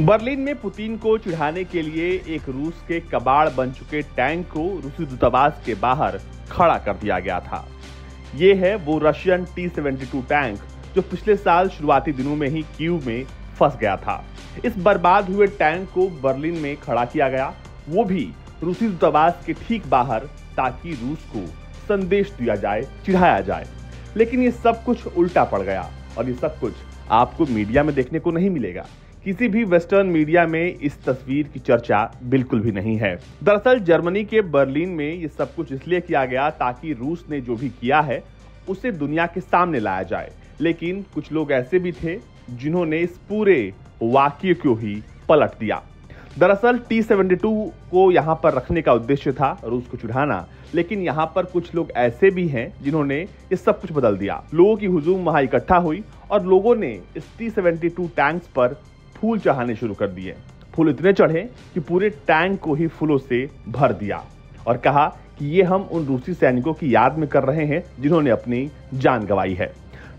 Berlin में Putin को चिढ़ाने के लिए एक रूस के कबाड़ बन चुके टैंक को रूसी दूतावास के बाहर खड़ा कर दिया गया था। ये है वो Russian T seventy two tank, जो पिछले साल शुरुआती दिनों में ही क्यू में फंस गया था। इस बर्बाद हुए टैंक को बर्लिन में खड़ा किया गया। वो भी रूसी दूतावास के ठीक बाहर, ताकि रूस को संदेश दिया जाए, चिढ़ाया जाए। लेकिन ये सब कुछ उल्टा पड़ गया, और ये सब कुछ आपको मीडिया में देखने को नहीं मिलेगा। किसी भी वेस्टर्न मीडिया में इस तस्वीर की चर्चा बिल्कुल भी नहीं है। दरअसल जर्मनी के बर्लिन में ये सब कुछ इसलिए किया गया ताकि रूस ने जो भी किया है, उसे दुनिया के सामने लाया जाए। लेकिन कुछ लोग ऐसे भी थे जिन्होंने इस पूरे वाक्य को ही पलट दिया। दरअसल टी सेवेंटी टू को यहाँ पर रखने का उद्देश्य था रूस को चुढ़ाना, लेकिन यहाँ पर कुछ लोग ऐसे भी हैं जिन्होंने ये सब कुछ बदल दिया। लोगों की हुजूम वहाँ इकट्ठा हुई और लोगों ने इस टी सेवेंटी टू टैंक्स पर फूल चढ़ाने शुरू कर दिए। फूल इतने चढ़े कि पूरे टैंक को ही फूलों से भर दिया और कहा कि ये हम उन रूसी सैनिकों की याद में कर रहे हैं जिन्होंने अपनी जान गंवाई है।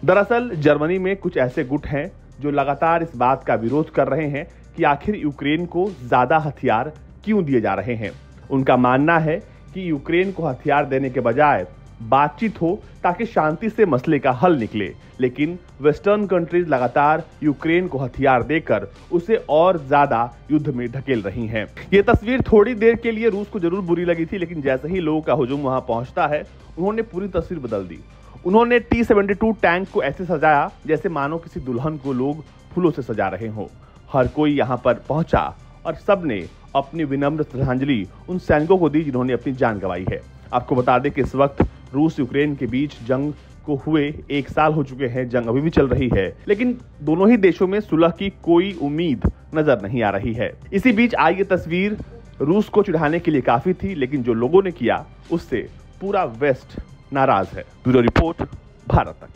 दरअसल, जर्मनी में कुछ ऐसे गुट हैं जो लगातार इस बात का विरोध कर रहे हैं कि आखिर यूक्रेन को ज़्यादा हथियार क्यों दिए जा रहे हैं। उनका मानना है कि यूक्रेन को हथियार देने के बजाय बातचीत हो ताकि शांति से मसले का हल निकले। लेकिन वेस्टर्न कंट्रीज़ लगातार यूक्रेन को हथियार देकर उसे और ज़्यादा युद्ध में ढकेल रही हैं। ये तस्वीर थोड़ी देर के लिए रूस को ज़रूर बुरी लगी थी, लेकिन जैसे ही लोगों का हुजूम वहाँ पहुँचता है, उन्होंने पूरी तस्वीर बदल दी। उन्होंने टी सेवेंटी टू टैंक को ऐसे सजाया जैसे मानो किसी दुल्हन को लोग फूलों से सजा रहे हो। हर कोई यहाँ पर पहुँचा और सबने अपनी विनम्र श्रद्धांजलि उन सैनिकों को दी जिन्होंने अपनी जान गंवाई है। आपको बता दें कि इस वक्त रूस यूक्रेन के बीच जंग को हुए एक साल हो चुके हैं, जंग अभी भी चल रही है। लेकिन दोनों ही देशों में सुलह की कोई उम्मीद नज़र नहीं आ रही है। इसी बीच आई ये तस्वीर रूस को चिढ़ाने के लिए काफ़ी थी, लेकिन जो लोगों ने किया, उससे पूरा वेस्ट नाराज़ है। ब्यूरो रिपोर्ट, भारत तक।